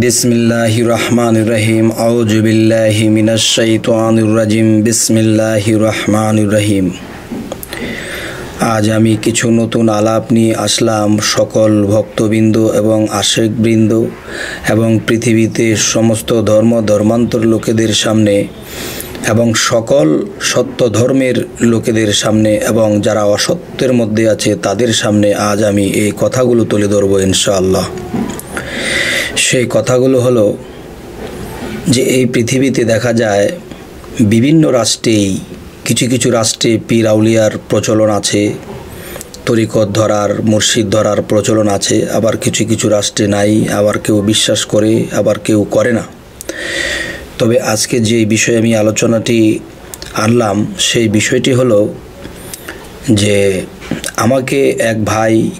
বিসমিল্লাহি রহমান রহিম আউজুবিল্লাহি মিনাশাইতানুর রাজিম বিসমিল্লাহি রহমান রহিম আজ আমি কিছু নতুন আলাপ নিয়ে আসলাম সকল ভক্তবৃন্দ এবং আশেকবৃন্দ এবং পৃথিবীতে সমস্ত ধর্ম ধর্মান্তর লোকেদের সামনে এবং সকল সত্য ধর্মের লোকেদের সামনে এবং যারা অসত্যের মধ্যে আছে তাদের সামনে আজ আমি এই কথাগুলো তুলে ধরব ইনশাআল্লাহ। সেই কথাগুলো হলো যে এই পৃথিবীতে দেখা যায় বিভিন্ন রাষ্ট্রেই কিছু কিছু রাষ্ট্রে পীর আউলিয়ার প্রচলন আছে, তরিকত ধরার, মুর্শিদ ধরার প্রচলন আছে, আবার কিছু কিছু রাষ্ট্রে নাই, আবার কেউ বিশ্বাস করে, আবার কেউ করে না। তবে আজকে যে বিষয়ে আমি আলোচনাটি আনলাম, সেই বিষয়টি হলো যে আমাকে এক ভাই,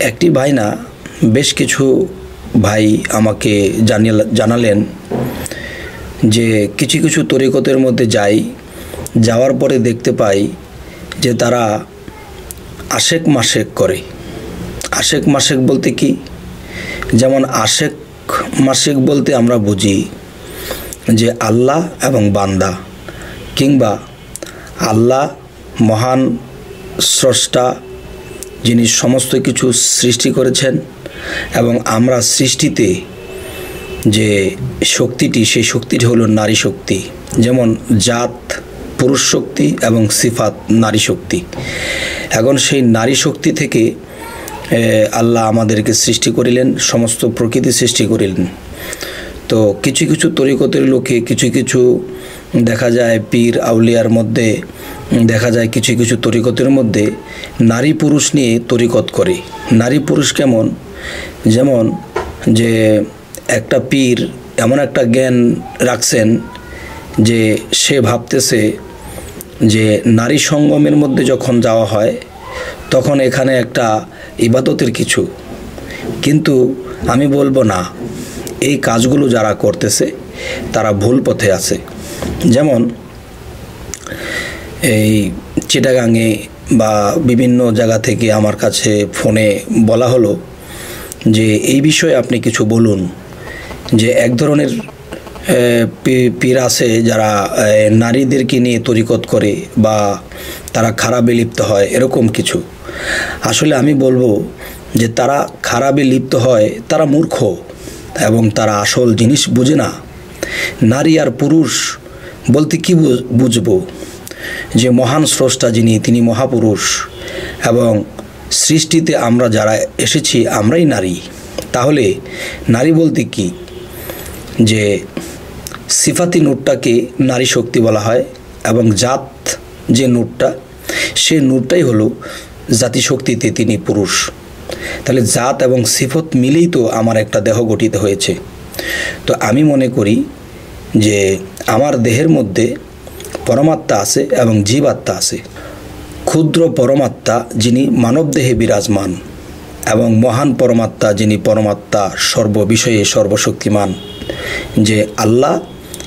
একটি ভাই না, বেশ কিছু ভাই আমাকে জানিয়ে জানালেন যে কিছু কিছু তরিকতের মধ্যে যাই, যাওয়ার পরে দেখতে পাই যে তারা আশেক মাসেক করে। আশেক মাসেক বলতে কি? যেমন আশেক মাসেক বলতে আমরা বুঝি যে আল্লাহ এবং বান্দা কিংবা আল্লাহ মহান স্রষ্টা যিনি সমস্ত কিছু সৃষ্টি করেছেন এবং আমরা সৃষ্টিতে যে শক্তিটি, সেই শক্তিটি হলো নারী শক্তি, যেমন জাত, পুরুষ শক্তি এবং সিফাত নারী শক্তি। এখন সেই নারী শক্তি থেকে আল্লাহ আমাদেরকে সৃষ্টি করিলেন, সমস্ত প্রকৃতি সৃষ্টি করিলেন। তো কিছু কিছু তরিকতের লোকে কিছু কিছু দেখা যায় পীর আউলিয়ার মধ্যে, দেখা যায় কিছু কিছু তরিকতের মধ্যে, নারী পুরুষ নিয়ে তরিকত করে। নারী পুরুষ কেমন? যেমন যে একটা পীর এমন একটা জ্ঞান রাখছেন যে সে ভাবতেছে যে নারী সঙ্গমের মধ্যে যখন যাওয়া হয়, তখন এখানে একটা ইবাদতের কিছু। কিন্তু আমি বলব না, এই কাজগুলো যারা করতেছে, তারা ভুল পথে আছে। যেমন এই চিটাগাঙে বা বিভিন্ন জায়গা থেকে আমার কাছে ফোনে বলা হলো যে এই বিষয়ে আপনি কিছু বলুন যে এক ধরনের পীর আছে যারা নারীদেরকে নিয়ে তরিকত করে বা তারা খারাপে লিপ্ত হয়, এরকম কিছু। আসলে আমি বলব যে তারা খারাপে লিপ্ত হয়, তারা মূর্খ এবং তারা আসল জিনিস বুঝে না। নারী আর পুরুষ বলতে কি বুঝব? যে মহান স্রষ্টা যিনি, তিনি মহাপুরুষ এবং সৃষ্টিতে আমরা যারা এসেছি, আমরাই নারী। তাহলে নারী বলতে কি? যে সিফাতি নূরটাকে নারী শক্তি বলা হয় এবং জাত যে নূরটা, সে নূরটাই হলো জাতিশক্তিতে তিনি পুরুষ। তাহলে জাত এবং সিফত মিলেই তো আমার একটা দেহ গঠিত হয়েছে। তো আমি মনে করি যে আমার দেহের মধ্যে পরমাত্মা আছে এবং জীবাত্মা আছে। ক্ষুদ্র পরমাত্মা যিনি মানবদেহে বিরাজমান এবং মহান পরমাত্মা যিনি পরমাত্মা সর্ববিষয়ে সর্বশক্তিমান, যে আল্লাহ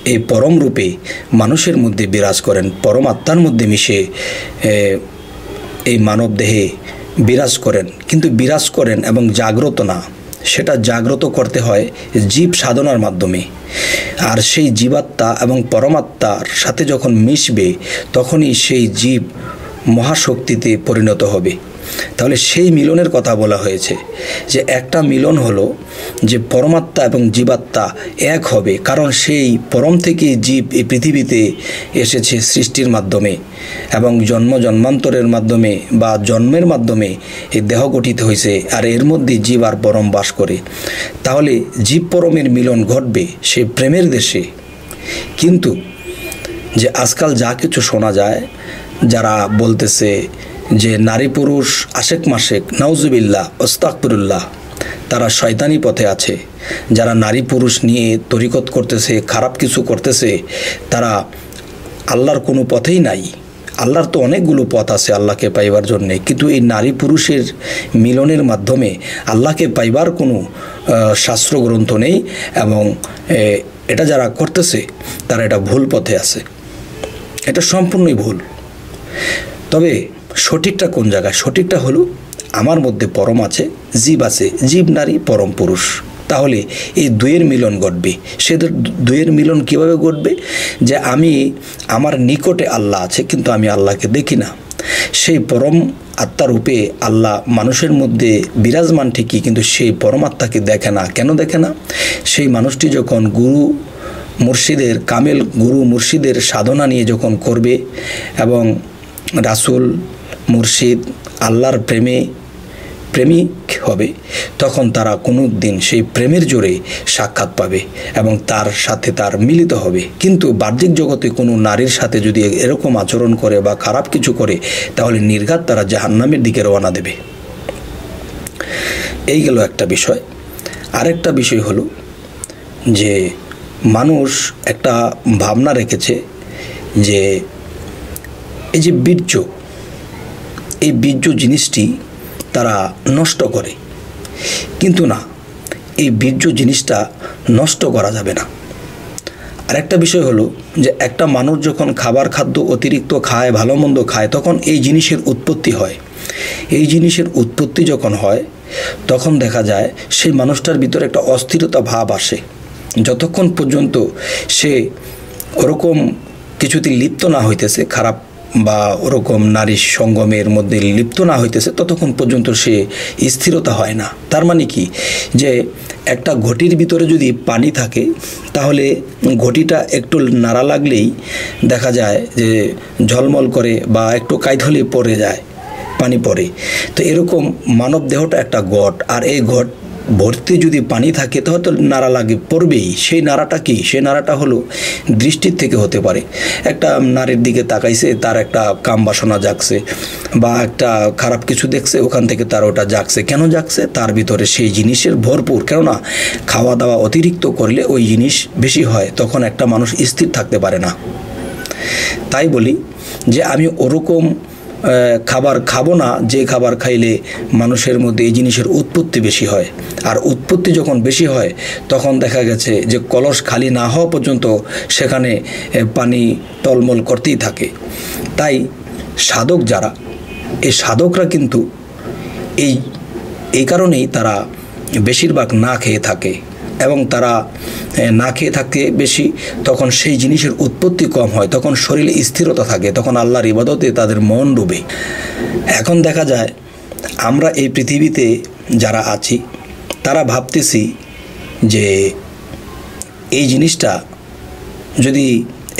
এই পরম রূপে মানুষের মধ্যে বিরাজ করেন, পরমাত্মার মধ্যে মিশে এই মানব দেহে বিরাজ করেন। কিন্তু বিরাজ করেন এবং জাগ্রত না। সেটা জাগ্রত করতে হয় জীব সাধনার মাধ্যমে। আর সেই জীবাত্মা এবং পরমাত্মার সাথে যখন মিশবে, তখনই সেই জীব মহাশক্তিতে পরিণত হবে। তাহলে সেই মিলনের কথা বলা হয়েছে যে একটা মিলন হলো যে পরমাত্মা এবং জীবাত্মা এক হবে, কারণ সেই পরম থেকে জীব এই পৃথিবীতে এসেছে সৃষ্টির মাধ্যমে এবং জন্ম জন্মান্তরের মাধ্যমে বা জন্মের মাধ্যমে এই দেহ গঠিত হয়েছে আর এর মধ্যে জীব আর পরম বাস করে। তাহলে জীব পরমের মিলন ঘটবে সে প্রেমের দেশে। কিন্তু যে আজকাল যা কিছু শোনা যায়, যারা বলতেছে যে নারী পুরুষ আশেক মাসেক নাউজুবিল্লাহ ওস্তাকবরুল্লাহ তারা শয়তানি পথে আছে। যারা নারী পুরুষ নিয়ে তরিকত করতেছে, খারাপ কিছু করতেছে, তারা আল্লাহর কোনো পথেই নাই। আল্লাহর তো অনেকগুলো পথ আছে আল্লাহকে পাইবার জন্যে। কিন্তু এই নারী পুরুষের মিলনের মাধ্যমে আল্লাহকে পাইবার কোনো শাস্ত্র গ্রন্থ নেই এবং এটা যারা করতেছে, তারা এটা ভুল পথে আছে। এটা সম্পূর্ণই ভুল। তবে সঠিকটা কোন জায়গায়? সঠিকটা হলো আমার মধ্যে পরম আছে, জীব আছে, জীব, নারী, পরম, পুরুষ। তাহলে এই দুয়ের মিলন ঘটবে। সে দুয়ের মিলন কীভাবে ঘটবে? যে আমি আমার নিকটে আল্লাহ আছে, কিন্তু আমি আল্লাহকে দেখি না। সেই পরম আত্মারূপে আল্লাহ মানুষের মধ্যে বিরাজমান ঠিকই, কিন্তু সেই পরমাত্মাকে দেখে না। কেন দেখে না? সেই মানুষটি যখন গুরু মুর্শিদের, কামেল গুরু মুর্শিদের সাধনা নিয়ে যখন করবে এবং রাসুল মুর্শিদ আল্লাহর প্রেমে প্রেমিক হবে, তখন তারা কোনো দিন সেই প্রেমের জোরে সাক্ষাৎ পাবে এবং তার সাথে তার মিলিত হবে। কিন্তু বাহ্যিক জগতে কোনো নারীর সাথে যদি এরকম আচরণ করে বা খারাপ কিছু করে, তাহলে নির্ঘাত তারা জাহান্নামের দিকে রওনা দেবে। এই গেল একটা বিষয়। আরেকটা বিষয় হলো যে মানুষ একটা ভাবনা রেখেছে যে এই যে বীর্য এই বীর্য জিনিসটি তারা নষ্ট করে। কিন্তু না, এই বীর্য জিনিসটা নষ্ট করা যাবে না। আরেকটা বিষয় হলো যে একটা মানুষ যখন খাবার খাদ্য অতিরিক্ত খায়, ভালো মন্দ খায়, তখন এই জিনিসের উৎপত্তি হয়। এই জিনিসের উৎপত্তি যখন হয়, তখন দেখা যায় সেই মানুষটার ভিতরে একটা অস্থিরতা ভাব আসে। যতক্ষণ পর্যন্ত সে ওরকম কিছুতে লিপ্ত না হইতেছে, খারাপ বা ওরকম নারী সঙ্গমের মধ্যে লিপ্ত না হইতেছে, ততক্ষণ পর্যন্ত সে স্থিরতা হয় না। তার মানে কি? যে একটা ঘটির ভিতরে যদি পানি থাকে, তাহলে ঘটিটা একটু নাড়া লাগলেই দেখা যায় যে ঝলমল করে বা একটু কাইথলে পড়ে যায়, পানি পড়ে। তো এরকম মানব দেহটা একটা ঘট আর এই ঘট ভর্তি যদি পানি থাকে, তাহলে তো নাড়া লাগে, পড়বেই। সেই নাড়াটা কি? সেই নাড়াটা হলো দৃষ্টির থেকে হতে পারে। একটা নারীর দিকে তাকাইছে, তার একটা কাম বাসনা জাগছে, বা একটা খারাপ কিছু দেখছে, ওখান থেকে তার ওটা জাগছে। কেন জাগছে? তার ভিতরে সেই জিনিসের ভরপুর। কেননা খাওয়া দাওয়া অতিরিক্ত করলে ওই জিনিস বেশি হয়, তখন একটা মানুষ স্থির থাকতে পারে না। তাই বলি যে, আমি ওরকম খাবার খাব না, যে খাবার খাইলে মানুষের মধ্যে এই জিনিসের উৎপত্তি বেশি হয়। আর উৎপত্তি যখন বেশি হয়, তখন দেখা গেছে যে কলস খালি না হওয়া পর্যন্ত সেখানে পানি টলমল করতেই থাকে। তাই সাধক যারা এই সাধকরা কিন্তু এই এই কারণেই তারা বেশিরভাগ না খেয়ে থাকে। এবং তারা না খেয়ে থাকে বেশি, তখন সেই জিনিসের উৎপত্তি কম হয়, তখন শরীরে স্থিরতা থাকে, তখন আল্লাহর ইবাদতে তাদের মন ডুবে। এখন দেখা যায়, আমরা এই পৃথিবীতে যারা আছি, তারা ভাবতেছি যে এই জিনিসটা যদি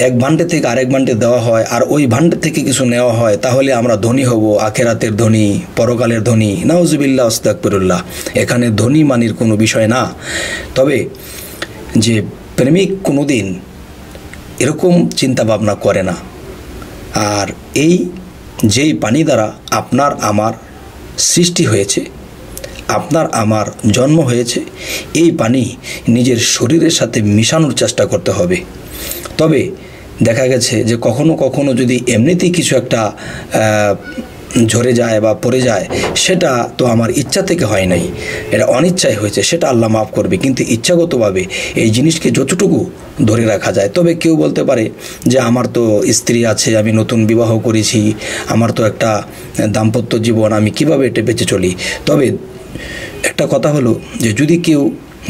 এক ভান্ডে থেকে আরেক ভান্ডে দেওয়া হয়, আর ওই ভান্ডে থেকে কিছু নেওয়া হয়, তাহলে আমরা ধনী হব, আখেরাতের ধনী, পরকালের ধনী। নাউজুবিল্লা ওস্তাকবিরুল্লাহ এখানে ধনী মানির কোনো বিষয় না। তবে যে প্রেমিক কোনো দিন এরকম চিন্তা ভাবনা করে না। আর এই যেই পানি দ্বারা আপনার আমার সৃষ্টি হয়েছে, আপনার আমার জন্ম হয়েছে, এই পানি নিজের শরীরের সাথে মিশানোর চেষ্টা করতে হবে। তবে দেখা গেছে যে কখনো কখনো যদি এমনিতেই কিছু একটা ঝরে যায় বা পড়ে যায়, সেটা তো আমার ইচ্ছা থেকে হয় নাই। এটা অনিচ্ছায় হয়েছে, সেটা আল্লাহ মাফ করবে। কিন্তু ইচ্ছাগতভাবে এই জিনিসকে যতটুকু ধরে রাখা যায়, তবে কেউ বলতে পারে যে আমার তো স্ত্রী আছে, আমি নতুন বিবাহ করেছি, আমার তো একটা দাম্পত্য জীবন, আমি কীভাবে এটা বেঁচে চলি? তবে একটা কথা হলো যে যদি কেউ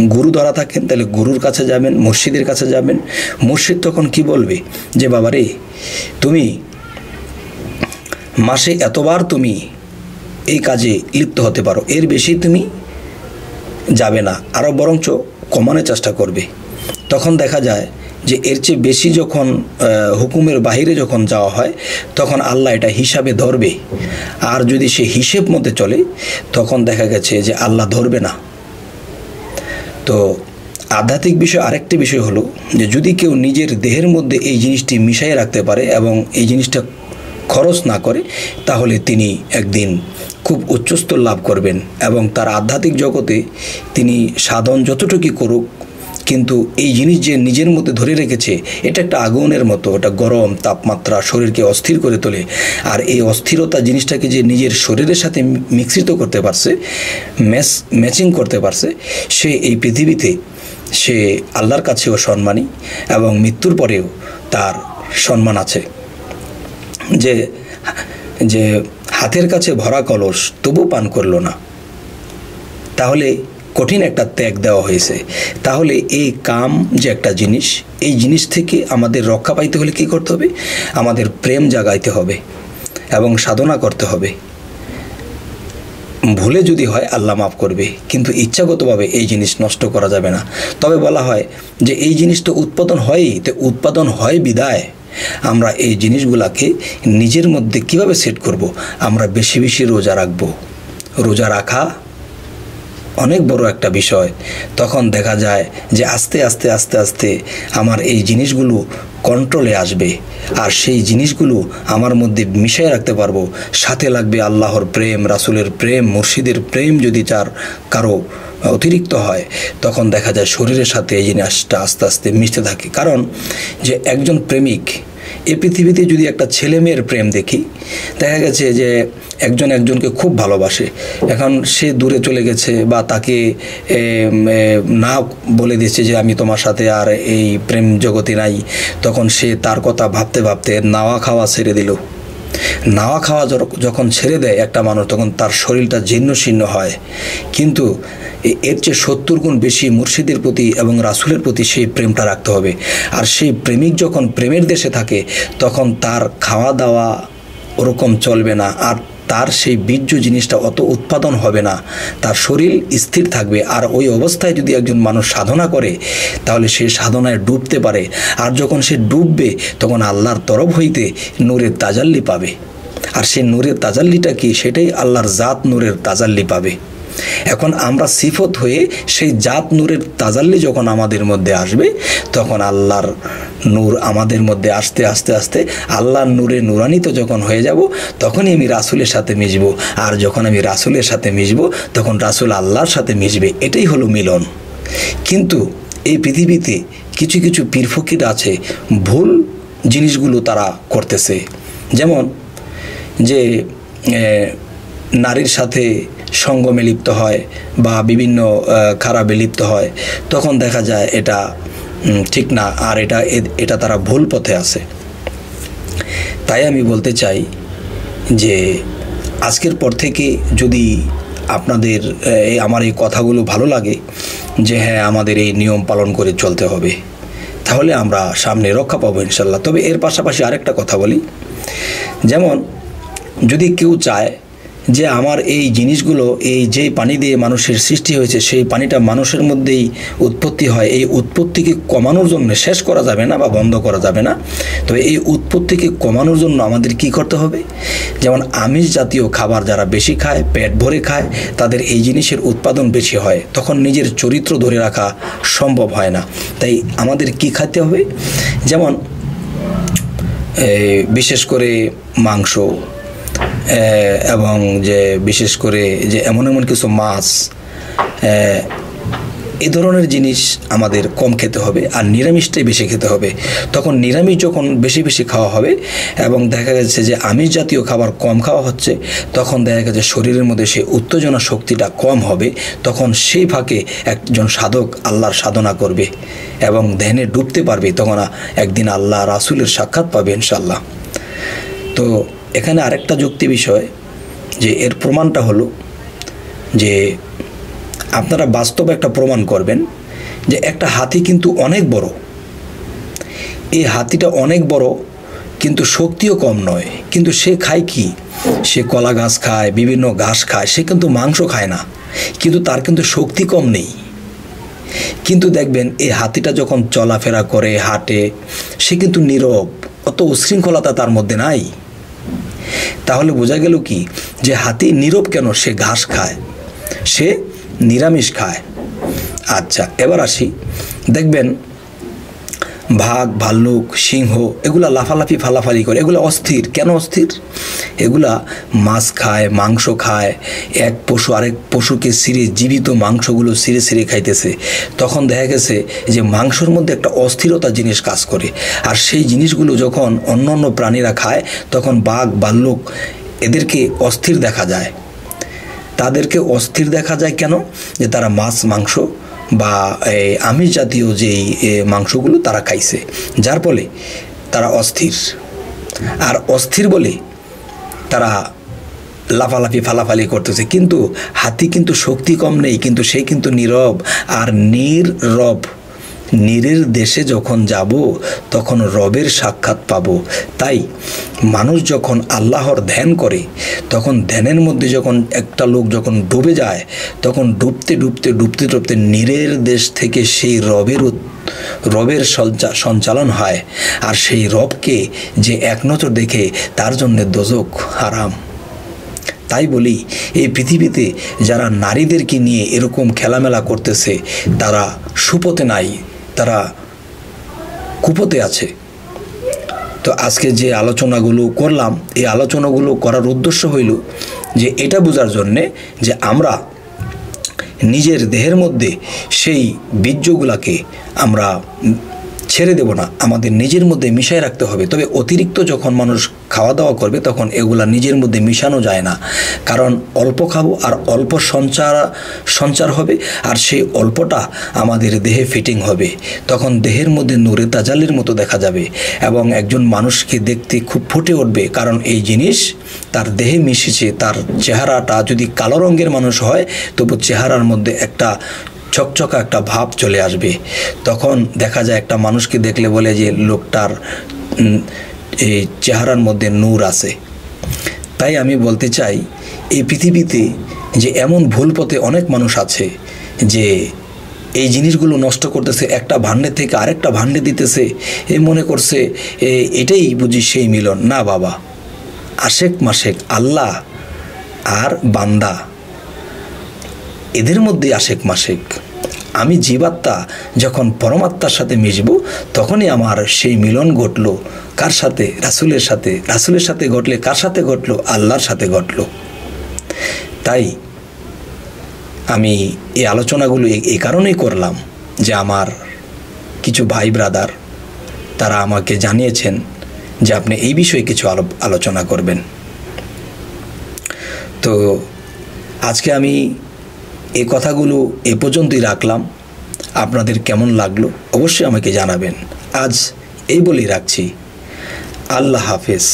গুরু ধরা থাকেন, তাহলে গুরুর কাছে যাবেন মুর্শিদের কাছে যাবেন। মুর্শিদ তখন কি বলবে? যে বাবা রে তুমি মাসে এতবার তুমি এই কাজে লিপ্ত হতে পারো। এর বেশি তুমি যাবে না। আরও বরঞ্চ কমানোর চেষ্টা করবে। তখন দেখা যায় যে, এর চেয়ে বেশি যখন হুকুমের বাহিরে যখন যাওয়া হয়, তখন আল্লাহ এটা হিসাবে ধরবে। আর যদি সে হিসেব মতে চলে, তখন দেখা গেছে যে, আল্লাহ ধরবে না। তো আধ্যাত্মিক বিষয় আরেকটি বিষয় হলো যে যদি কেউ নিজের দেহের মধ্যে এই জিনিসটি মিশাইয়ে রাখতে পারে এবং এই জিনিসটা খরচ না করে, তাহলে তিনি একদিন খুব উচ্চস্তর লাভ করবেন এবং তার আধ্যাত্মিক জগতে তিনি সাধন যতটুকু করুক কিন্তু এই জিনিস যে নিজের মধ্যে ধরে রেখেছে, এটা একটা আগুনের মতো, ওটা গরম তাপমাত্রা শরীরকে অস্থির করে তোলে। আর এই অস্থিরতা জিনিসটাকে যে নিজের শরীরের সাথে মিশ্রিত করতে পারছে, ম্যাচ, ম্যাচিং করতে পারছে, সে এই পৃথিবীতে, সে আল্লাহর কাছেও সম্মানী এবং মৃত্যুর পরেও তার সম্মান আছে। যে যে হাতের কাছে ভরা কলস তবু পান করল না। তাহলে কঠিন একটা ত্যাগ দেওয়া হয়েছে। তাহলে এই কাম যে একটা জিনিস, এই জিনিস থেকে আমাদের রক্ষা পাইতে হলে কি করতে হবে? আমাদের প্রেম জাগাইতে হবে এবং সাধনা করতে হবে। ভুলে যদি হয় আল্লাহ মাফ করবে, কিন্তু ইচ্ছাগতভাবে এই জিনিস নষ্ট করা যাবে না। তবে বলা হয় যে এই জিনিস তো উৎপাদন হয়ই, তো উৎপাদন হয় বিদায়। আমরা এই জিনিসগুলাকে নিজের মধ্যে কীভাবে সেট করব? আমরা বেশি বেশি রোজা রাখব। রোজা রাখা অনেক বড় একটা বিষয়। তখন দেখা যায় যে আস্তে আস্তে আস্তে আস্তে আমার এই জিনিসগুলো কন্ট্রোলে আসবে। আর সেই জিনিসগুলো আমার মধ্যে মিশিয়ে রাখতে পারব। সাথে লাগবে আল্লাহর প্রেম, রাসুলের প্রেম, মুর্শিদের প্রেম যদি চার কারও অতিরিক্ত হয়, তখন দেখা যায় শরীরের সাথে এই জিনিসটা আস্তে আস্তে মিশতে থাকে। কারণ যে একজন প্রেমিক, এ পৃথিবীতে যদি একটা ছেলে মেয়ের প্রেম দেখি, দেখা গেছে যে একজন একজনকে খুব ভালোবাসে। এখন সে দূরে চলে গেছে বা তাকে না বলে দিচ্ছে যে আমি তোমার সাথে আর এই প্রেম জগতে নাই। তখন সে তার কথা ভাবতে ভাবতে নাওয়া খাওয়া ছেড়ে দিল। নাওয়া খাওয়া যখন ছেড়ে দেয় একটা মানুষ, তখন তার শরীরটা জীর্ণ শীর্ণ হয়। কিন্তু এর চেয়ে সত্তর গুণ বেশি মুর্শিদের প্রতি এবং রাসুলের প্রতি সেই প্রেমটা রাখতে হবে। আর সেই প্রেমিক যখন প্রেমের দেশে থাকে, তখন তার খাওয়া দাওয়া ওরকম চলবে না। আর তার সেই বীর্য জিনিসটা অত উৎপাদন হবে না। তার শরীর স্থির থাকবে। আর ওই অবস্থায় যদি একজন মানুষ সাধনা করে, তাহলে সে সাধনায় ডুবতে পারে। আর যখন সে ডুববে, তখন আল্লাহর তরফ হইতে নূরের তাজাল্লি পাবে। আর সেই নূরের তাজাল্লিটা কি? সেটাই আল্লাহর জাত নূরের তাজাল্লি পাবে। এখন আমরা সিফত হয়ে সেই জাত নূরের তাজাল্লি যখন আমাদের মধ্যে আসবে, তখন আল্লাহর নূর আমাদের মধ্যে আসতে আসতে আসতে আল্লাহর নূরে নূরানিত যখন হয়ে যাব, তখনই আমি রাসুলের সাথে মিশবো। আর যখন আমি রাসুলের সাথে মিশবো, তখন রাসুল আল্লাহর সাথে মিশবে। এটাই হলো মিলন। কিন্তু এই পৃথিবীতে কিছু কিছু পীর ফকির আছে, ভুল জিনিসগুলো তারা করতেছে। যেমন যে নারীর সাথে সঙ্গমে লিপ্ত হয় বা বিভিন্ন খারাপে লিপ্ত হয়, তখন দেখা যায় এটা ঠিক না, আর এটা এটা তারা ভুল পথে আছে। তাই আমি বলতে চাই যে আজকের পর থেকে যদি আপনাদের এই আমার এই কথাগুলো ভালো লাগে, যে হ্যাঁ আমাদের এই নিয়ম পালন করে চলতে হবে, তাহলে আমরা সামনে রক্ষা পাবো ইনশাল্লাহ। তবে এর পাশাপাশি আরেকটা কথা বলি, যেমন যদি কেউ চায় যে আমার এই জিনিসগুলো, এই যে পানি দিয়ে মানুষের সৃষ্টি হয়েছে, সেই পানিটা মানুষের মধ্যেই উৎপত্তি হয়। এই উৎপত্তিকে কমানোর জন্য শেষ করা যাবে না বা বন্ধ করা যাবে না। তবে এই উৎপত্তিকে কমানোর জন্য আমাদের কি করতে হবে? যেমন আমিষ জাতীয় খাবার যারা বেশি খায়, পেট ভরে খায়, তাদের এই জিনিসের উৎপাদন বেশি হয়। তখন নিজের চরিত্র ধরে রাখা সম্ভব হয় না। তাই আমাদের কি খাইতে হবে? যেমন বিশেষ করে মাংস। এবং যে বিশেষ করে যে এমন এমন কিছু মাছ, এ ধরনের জিনিস আমাদের কম খেতে হবে আর নিরামিষটাই বেশি খেতে হবে। তখন নিরামিষ যখন বেশি বেশি খাওয়া হবে এবং দেখা গেছে যে আমিষ জাতীয় খাবার কম খাওয়া হচ্ছে, তখন দেখা গেছে শরীরের মধ্যে সেই উত্তেজনা শক্তিটা কম হবে, তখন সেই ফাঁকে একজন সাধক আল্লাহর সাধনা করবে এবং ধ্যানে ডুবতে পারবে, তখন একদিন আল্লাহ রাসুলের সাক্ষাৎ পাবে ইনশাল্লাহ তো এখানে আরেকটা যুক্তি বিষয় যে এর প্রমাণটা হলো যে আপনারা বাস্তবে একটা প্রমাণ করবেন যে একটা হাতি কিন্তু অনেক বড়। এই হাতিটা অনেক বড়, কিন্তু শক্তিও কম নয়। কিন্তু সে খায় কি? সে কলা ঘাস খায়, বিভিন্ন ঘাস খায়, সে কিন্তু মাংস খায় না। কিন্তু তার কিন্তু শক্তি কম নেই। কিন্তু দেখবেন, এই হাতিটা যখন চলাফেরা করে, হাঁটে, সে কিন্তু নীরব, অত উশৃঙ্খলতা তার মধ্যে নাই। তাহলে বোঝা গেল কি? যে হাতি নীরব কেন? সে ঘাস খায়। সে নিরামিষ খায়। আচ্ছা এবার আসি। দেখবেন ভাগ, ভাল্লুক, সিংহ, এগুলা লাফালাফি, ফালাফালি করে। এগুলো অস্থির। কেন অস্থির? এগুলা মাছ খায়, মাংস খায়, এক পশু আরেক পশুকে সিরে জীবিত মাংসগুলো সিরে সিরে খাইতেছে। তখন দেখা গেছে যে মাংসর মধ্যে একটা অস্থিরতা জিনিস কাজ করে। আর সেই জিনিসগুলো যখন অন্য অন্য প্রাণীরা খায়, তখন বাঘ, ভাল্লুক এদেরকে অস্থির দেখা যায়। তাদেরকে অস্থির দেখা যায় কেন? যে তারা মাছ, মাংস বা আমিষ জাতীয় যেই মাংসগুলো তারা খাইছে। যার ফলে তারা অস্থির। আর অস্থির বলে তারা লাফালাফি, ফালাফালি করতেছে। কিন্তু হাতি কিন্তু শক্তি কম নেই, কিন্তু সে কিন্তু নীরব। আর নিরব নীরের দেশে যখন যাব, তখন রবের সাক্ষাৎ পাব। তাই মানুষ যখন আল্লাহর ধ্যান করে, তখন ধ্যানের মধ্যে যখন একটা লোক যখন ডুবে যায়, তখন ডুবতে ডুবতে ডুবতে ডুবতে নীরের দেশ থেকে সেই রবের রবের সঞ্চালন হয়। আর সেই রবকে যে এক নজর দেখে, তার জন্যে দোজক হারাম। তাই বলি, এই পৃথিবীতে যারা নারীদেরকে নিয়ে এরকম খেলামেলা করতেছে, তারা সুপথে নাই। তারা কুপোতে আছে। তো আজকে যে আলোচনাগুলো করলাম, এই আলোচনাগুলো করার উদ্দেশ্য হইল যে এটা বোঝার জন্যে যে আমরা নিজের দেহের মধ্যে সেই বীর্যগুলাকে আমরা ছেড়ে দেব না। আমাদের নিজের মধ্যে মিশাই রাখতে হবে। তবে অতিরিক্ত যখন মানুষ খাওয়া দাওয়া করবে, তখন এগুলা নিজের মধ্যে মিশানো যায় না। কারণ অল্প খাব আর অল্প সঞ্চার সঞ্চার হবে, আর সেই অল্পটা আমাদের দেহে ফিটিং হবে। তখন দেহের মধ্যে নূরে তাজালের মতো দেখা যাবে এবং একজন মানুষকে দেখতে খুব ফুটে উঠবে। কারণ এই জিনিস তার দেহে মিশেছে, তার চেহারাটা যদি কালো রঙের মানুষ হয়, তবু চেহারার মধ্যে একটা চকচকা একটা ভাব চলে আসবে। তখন দেখা যায় একটা মানুষকে দেখলে বলে যে লোকটার এই চেহারার মধ্যে নূর আছে। তাই আমি বলতে চাই, এই পৃথিবীতে যে এমন ভুল পথে অনেক মানুষ আছে, যে এই জিনিসগুলো নষ্ট করতেছে, একটা ভান্ডে থেকে আরেকটা ভান্ডে দিতেছে, এ মনে করছে এটাই বুঝি সেই মিলন। না বাবা, আশেক মাসেক আল্লাহ আর বান্দা। এদের মধ্যে আশেক মাসেক আমি জীবাত্মা যখন পরমাত্মার সাথে মিশব, তখনই আমার সেই মিলন ঘটল। কার সাথে? রাসুলের সাথে। রাসুলের সাথে ঘটলে কার সাথে ঘটলো? আল্লাহর সাথে ঘটল। তাই আমি এই আলোচনাগুলো এই কারণেই করলাম যে আমার কিছু ভাই ব্রাদার, তারা আমাকে জানিয়েছেন যে আপনি এই বিষয়ে কিছু আলো, আলোচনা করবেন। তো আজকে আমি এই কথাগুলো এ পর্যন্তই রাখলাম। আপনাদের কেমন লাগল অবশ্যই আমাকে জানাবেন। আজ এই বলেই রাখছি। আল্লাহ হাফেজ।